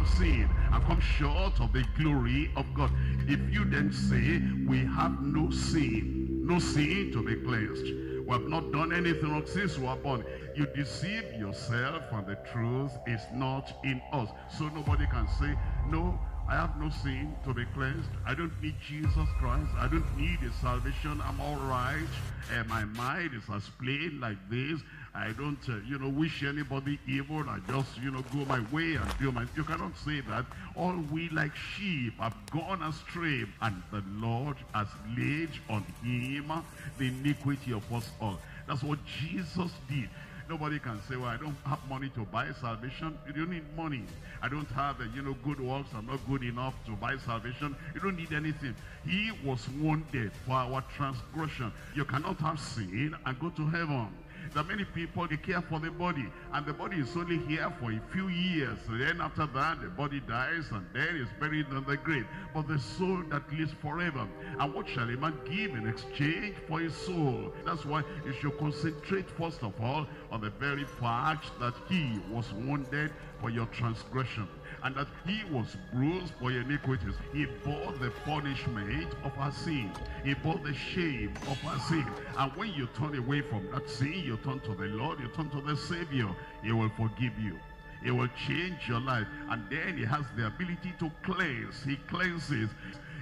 have sinned and come short of the glory of God. If you then say, we have no sin, no sin to be cleansed, we have not done anything wrong since we were born. You deceive yourself and the truth is not in us. So nobody can say, no, I have no sin to be cleansed. I don't need Jesus Christ. I don't need his salvation. I'm all right. And my mind is as plain like this. I don't, uh, you know, wish anybody evil. I just, you know, go my way and do my... You cannot say that. All we like sheep have gone astray. And the Lord has laid on him the iniquity of us all. That's what Jesus did. Nobody can say, well, I don't have money to buy salvation. You don't need money. I don't have, uh, you know, good works. I'm not good enough to buy salvation. You don't need anything. He was wounded for our transgression. You cannot have sin and go to heaven. There are many people, they care for the body. And the body is only here for a few years. And then after that, the body dies and then is buried in the grave. But the soul that lives forever. And what shall a man give in exchange for his soul? That's why you should concentrate first of all on the very fact that he was wounded for your transgression and that he was bruised for your iniquities. He bore the punishment of our sin. He bore the shame of our sin. And when you turn away from that sin, you turn to the Lord, you turn to the Savior, he will forgive you. He will change your life. And then he has the ability to cleanse. He cleanses.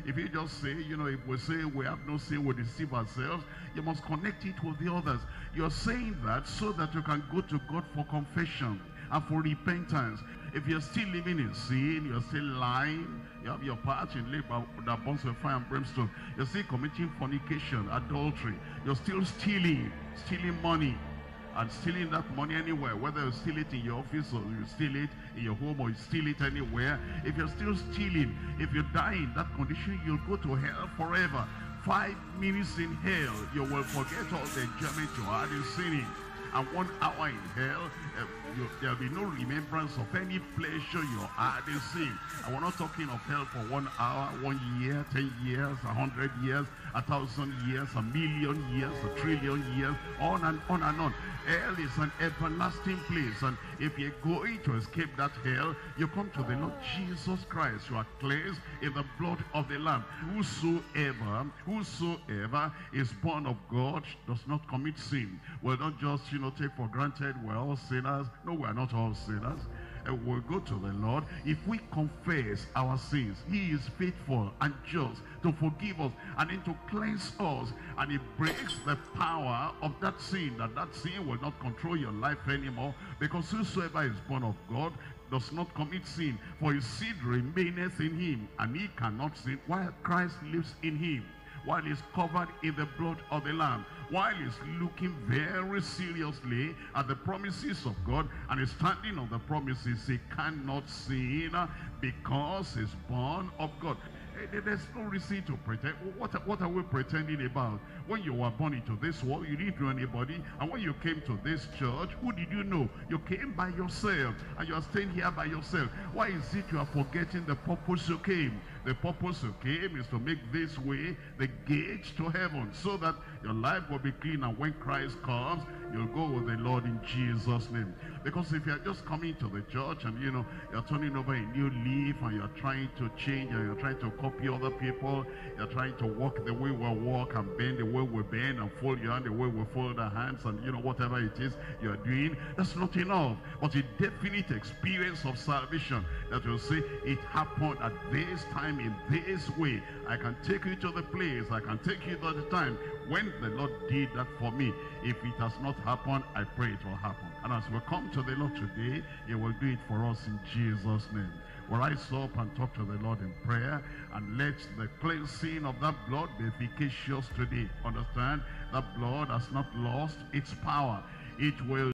If you just say, you know, if we say we have no sin, we deceive ourselves, you must connect it with the others. You're saying that so that you can go to God for confession and for repentance. If you're still living in sin, you're still lying, you have your part in labor that burns with fire and brimstone, you're still committing fornication, adultery, you're still stealing, stealing money, and stealing that money anywhere, whether you steal it in your office or you steal it in your home or you steal it anywhere, if you're still stealing, if you die in that condition, you'll go to hell forever. Five minutes in hell, you will forget all the enjoyment you had in sinning and one hour in hell, uh, you, there'll be no remembrance of any pleasure you had in sin. And we're not talking of hell for one hour, one year, ten years, a hundred years, a thousand years, a million years, a trillion years, on and on and on. Hell is an everlasting place. And if you're going to escape that hell, you come to the Lord Jesus Christ. You are cleansed in the blood of the Lamb. Whosoever, whosoever is born of God does not commit sin. Will not just, you take for granted we're all sinners. No, we're not all sinners and we'll go to the Lord. If we confess our sins, he is faithful and just to forgive us and then to cleanse us. And he breaks the power of that sin, that that sin will not control your life anymore. Because whosoever is born of God does not commit sin, for his seed remaineth in him, and he cannot sin while Christ lives in him while he's covered in the blood of the Lamb, while he's looking very seriously at the promises of God and is standing on the promises, he cannot sin because he's born of God. Eh, there's no reason to pretend. What, what are we pretending about? When you were born into this world, you didn't know anybody. And when you came to this church, who did you know? You came by yourself. And you are staying here by yourself. Why is it you are forgetting the purpose you came? The purpose you came is to make this way the gate to heaven. So that your life will be clean. And when Christ comes, you'll go with the Lord in Jesus' name. Because if you're just coming to the church and, you know, you're turning over a new leaf and you're trying to change and you're trying to copy other people, you're trying to walk the way we walk and bend the way we bend and fold your hand the way we fold our hands and, you know, whatever it is you're doing, that's not enough. But a definite experience of salvation that will say, it happened at this time in this way. I can take you to the place, I can take you to the time when the Lord did that for me. If it has not happened, I pray it will happen. And as we come to the Lord today, he will do it for us in Jesus' name. We'll rise up and talk to the Lord in prayer and let the cleansing of that blood be efficacious today. Understand? That blood has not lost its power. It will